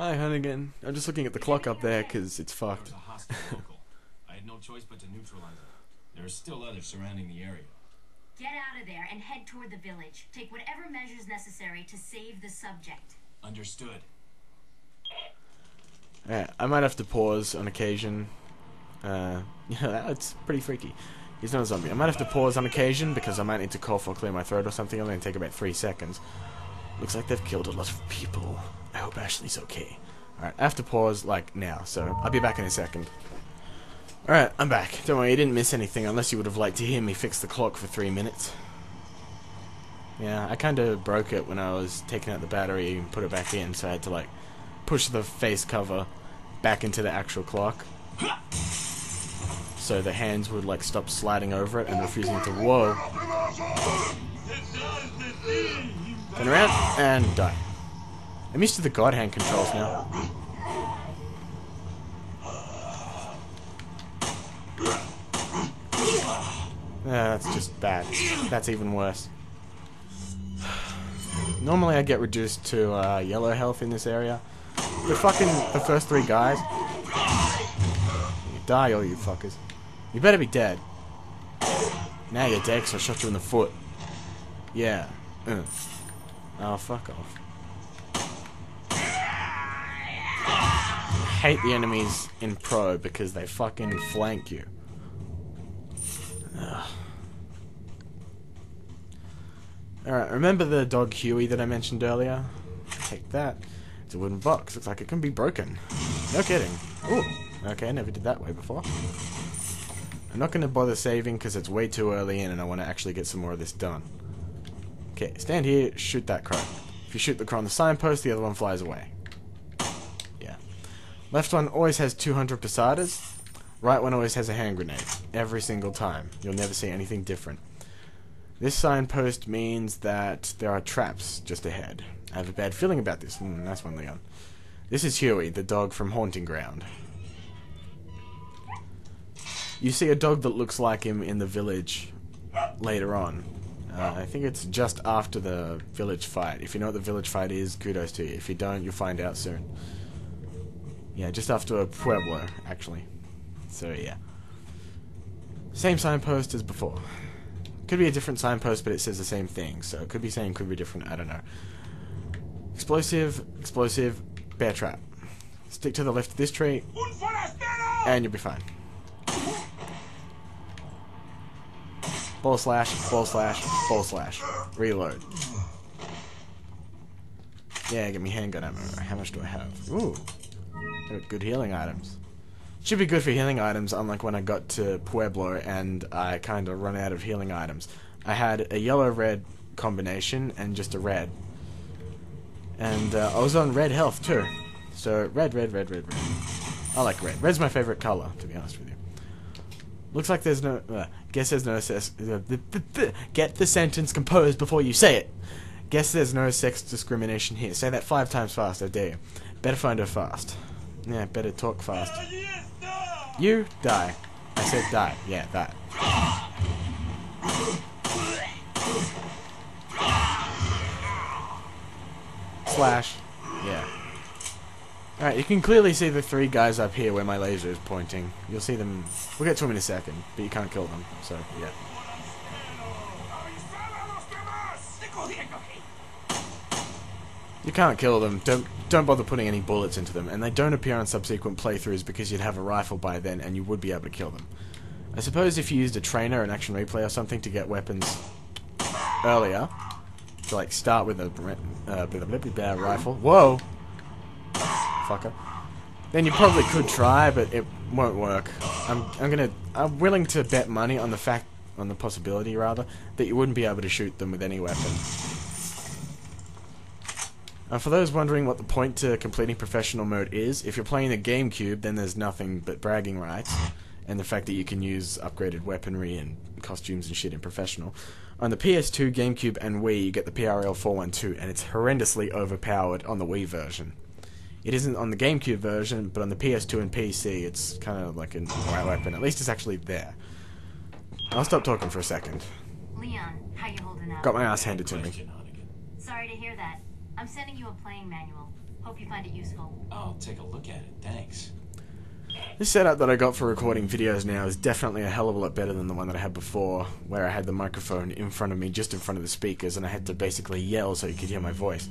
Hi, Hunnigan. I'm just looking at the clock up there because it's fucked. a local. I had no choice but to neutralize it. There are still others surrounding the area. Get out of there and head toward the village. Take whatever measures necessary to save the subject. Understood. Yeah, I might have to pause on occasion. Uh, yeah, that's pretty freaky. He's not a zombie. I might have to pause on occasion because I might need to cough or clear my throat or something. It'll only take about three seconds. Looks like they've killed a lot of people. Hope Ashley's okay. Alright, I have to pause, like, now, so I'll be back in a second. Alright, I'm back. Don't worry, you didn't miss anything unless you would have liked to hear me fix the clock for three minutes. Yeah, I kinda broke it when I was taking out the battery and put it back in, so I had to, like, push the face cover back into the actual clock. So the hands would like stop sliding over it and refusing to whoa. Turn around and die. I'm used to the god hand controls now. Yeah, that's just bad. That's even worse. Normally I get reduced to uh, yellow health in this area. The fucking the first three guys. You die, all you fuckers. You better be dead. Now you're dead 'cause I shot you in the foot. Yeah. Uh. Oh, fuck off. Hate the enemies in Pro because they fucking flank you. Alright, remember the dog Huey that I mentioned earlier? Take that. It's a wooden box. Looks like it can be broken. No kidding. Ooh. Okay, I never did that way before. I'm not going to bother saving because it's way too early in and I want to actually get some more of this done. Okay, stand here, shoot that crow. If you shoot the crow on the signpost, the other one flies away. Left one always has 200 pesetas. Right one always has a hand grenade. Every single time. You'll never see anything different. This signpost means that there are traps just ahead. I have a bad feeling about this. Mm, nice one, Leon. This is Huey, the dog from Haunting Ground. You see a dog that looks like him in the village later on. Uh, I think it's just after the village fight. If you know what the village fight is, kudos to you. If you don't, you'll find out soon. Yeah, just after a Pueblo, actually. So, yeah. Same signpost as before. Could be a different signpost, but it says the same thing. So, it could be same, could be different, I don't know. Explosive, explosive, bear trap. Stick to the left of this tree, and you'll be fine. Ball slash, ball slash, ball slash. Reload. Yeah, get me handgun ammo. How much do I have? Ooh. Good healing items. Should be good for healing items, unlike when I got to Pueblo and I kind of run out of healing items. I had a yellow-red combination and just a red. And uh, I was on red health too. So red, red, red, red, red. I like red. Red's my favorite color, to be honest with you. Looks like there's no. Uh, guess there's no. Uh, get the sentence composed before you say it. Guess there's no sex discrimination here. Say that five times fast, I dare you. Better find her fast. Yeah, better talk fast. You die. I said die. Yeah, that. Slash. Yeah. Alright, you can clearly see the three guys up here where my laser is pointing. You'll see them. We'll get to them in a second, but you can't kill them, so yeah. You can't kill them. Don't don't bother putting any bullets into them, and they don't appear on subsequent playthroughs because you'd have a rifle by then, and you would be able to kill them. I suppose if you used a trainer, an action replay, or something to get weapons earlier, to like start with a uh, with a rifle. Whoa, fucker. Then you probably could try, but it won't work. I'm I'm gonna I'm willing to bet money on the fact on the possibility rather that you wouldn't be able to shoot them with any weapon. Uh, for those wondering what the point to completing professional mode is, if you're playing the GameCube, then there's nothing but bragging rights, and the fact that you can use upgraded weaponry and costumes and shit in professional. On the PS2, GameCube, and Wii, you get the PRL 412, and it's horrendously overpowered on the Wii version. It isn't on the GameCube version, but on the PS2 and PC, it's kind of like an right weapon. At least it's actually there. I'll stop talking for a second. Leon, how you holding up? Got my ass handed to me. Sorry to hear that. I'm sending you a playing manual. Hope you find it useful. I'll take a look at it. Thanks. This setup that I got for recording videos now is definitely a hell of a lot better than the one that I had before, where I had the microphone in front of me, just in front of the speakers, and I had to basically yell so you could hear my voice.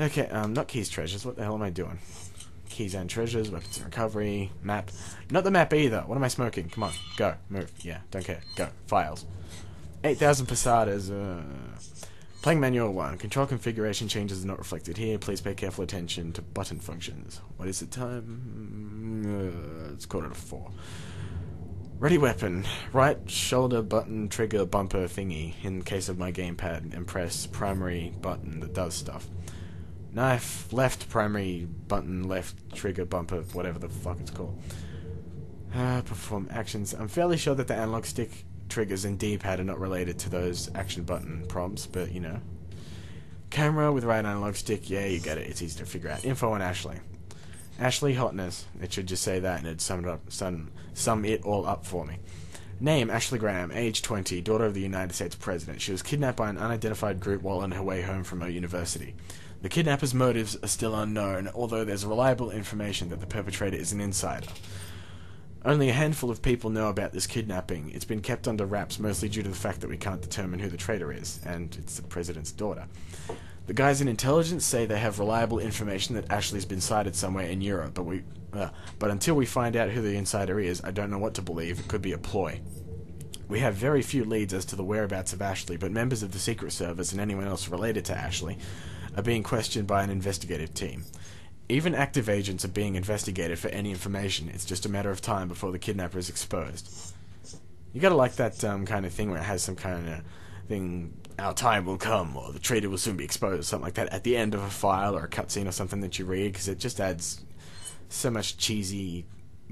Okay, um, not keys, treasures. What the hell am I doing? Keys and treasures, weapons and recovery, map. Not the map either. What am I smoking? Come on, go, move. Yeah, don't care. Go. Files. 8,000 pesetas. Uh, playing manual 1. Control configuration changes are not reflected here. Please pay careful attention to button functions. What is the time? Uh, it's quarter to 4. Ready weapon. Right shoulder button trigger bumper thingy in case of my gamepad and press primary button that does stuff. Knife, left primary button, left trigger bumper, whatever the fuck it's called. Uh, perform actions. I'm fairly sure that the analog stick triggers and D-pad are not related to those action button prompts, but you know. Camera with right analog stick, yeah, you get it. It's easy to figure out. Info on Ashley. Ashley Hotness. It should just say that and it'd sum it up, sum, sum it all up for me. Name Ashley Graham, age 20, daughter of the United States President. She was kidnapped by an unidentified group while on her way home from her university. The kidnapper's motives are still unknown, although there's reliable information that the perpetrator is an insider. Only a handful of people know about this kidnapping. It's been kept under wraps mostly due to the fact that we can't determine who the traitor is, and it's the president's daughter. The guys in intelligence say they have reliable information that Ashley's been sighted somewhere in Europe, but we, uh, but until we find out who the insider is, I don't know what to believe. It could be a ploy. We have very few leads as to the whereabouts of Ashley, but members of the Secret Service and anyone else related to Ashley are being questioned by an investigative team. Even active agents are being investigated for any information. It's just a matter of time before the kidnapper is exposed. You gotta like that um, kind of thing where it has some kind of thing, our time will come, or the traitor will soon be exposed, or something like that, at the end of a file or a cutscene or something that you read, because it just adds so much cheesy,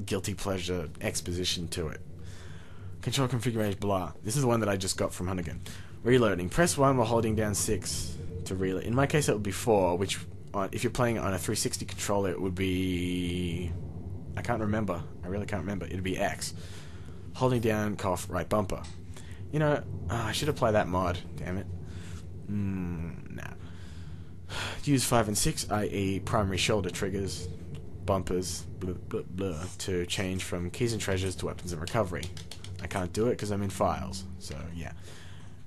guilty pleasure exposition to it. Control configuration, blah. This is the one that I just got from Hunnigan. Reloading. Press 1 while holding down 6 to reload. In my case, it would be 4, which, on, if you're playing on a 360 controller, it would be... I can't remember. I really can't remember. It'd be X. Holding down, cough, right bumper. You know, oh, I should apply that mod. Damn it. Mm, nah. Use 5 and 6, i.e. primary shoulder triggers, bumpers, blah, blah, blah, to change from keys and treasures to weapons and recovery. I can't do it because I'm in files, so yeah.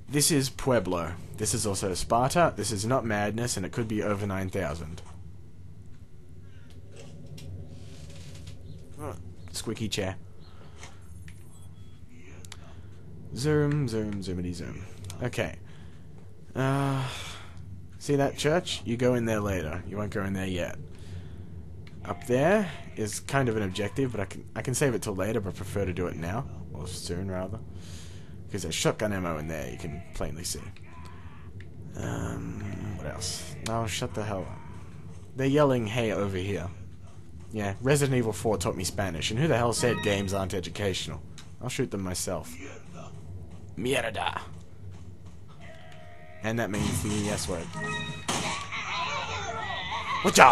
This is Pueblo. This is also Sparta. This is not Madness, and it could be over 9,000. Oh, squeaky chair. Zoom, zoom, zoomity zoom. Okay. Uh, see that church? You go in there later. You won't go in there yet. Up there is kind of an objective, but I can I can save it till later, but prefer to do it now or soon rather, because there's shotgun ammo in there. You can plainly see. Um, what else? No, shut the hell up. They're yelling, "Hey, over here!" Yeah, Resident Evil 4 taught me Spanish, and who the hell said games aren't educational? I'll shoot them myself. Mierda. And that means the S word. Whatcha?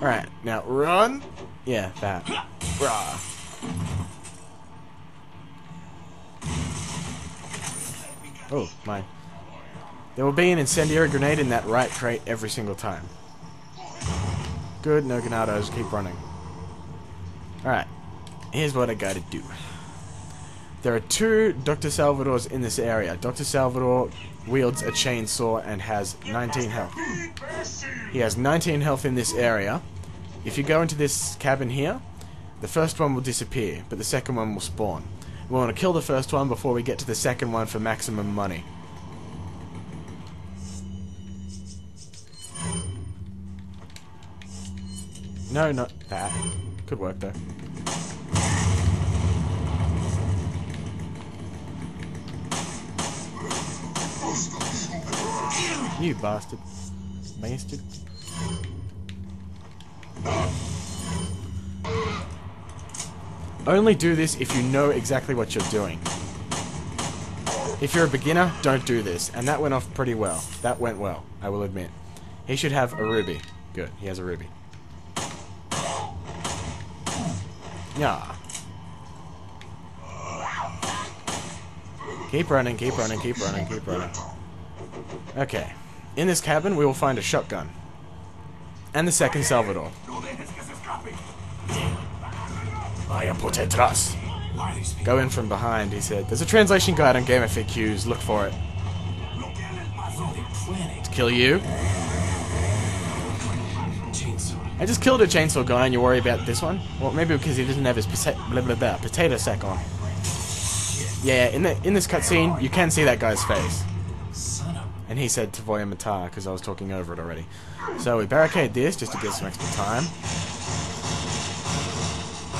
Alright, now run. Yeah, that. Rah. Oh, my. There will be an incendiary grenade in that right crate every single time. Good, no granados, keep running. Alright, here's what I gotta do. There are two Dr. Salvadors in this area. Dr. Salvador wields a chainsaw and has 19 health. He has 19 health in this area. If you go into this cabin here, the first one will disappear, but the second one will spawn. We want to kill the first one before we get to the second one for maximum money. No, not that. Could work though. You bastard. Bastard. Only do this if you know exactly what you're doing. If you're a beginner, don't do this. And that went off pretty well. That went well, I will admit. He should have a ruby. Good, he has a ruby. Yeah. Keep running, keep running, keep running, keep running. Okay. In this cabin, we will find a shotgun. And the second Salvador. I am por detrás. Why are these people? Go in from behind, he said. There's a translation guide on Game FAQs. Look for it. What are they planning? Kill you. I just killed a chainsaw guy and you worry about this one? Well, maybe because he doesn't have his blah, blah, blah, potato sack on. Yeah, in the in this cutscene, you can see that guy's face. And he said Tavoya Matar because I was talking over it already. So we barricade this just to get some extra time.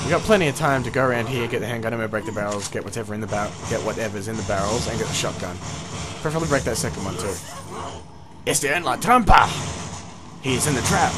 We got plenty of time to go around here, get the handgun ammo, break the barrels, get whatever in the bar- get whatever's in the barrels, and get the shotgun. Preferably break that second one too. Está en la trampa. He's in the trap.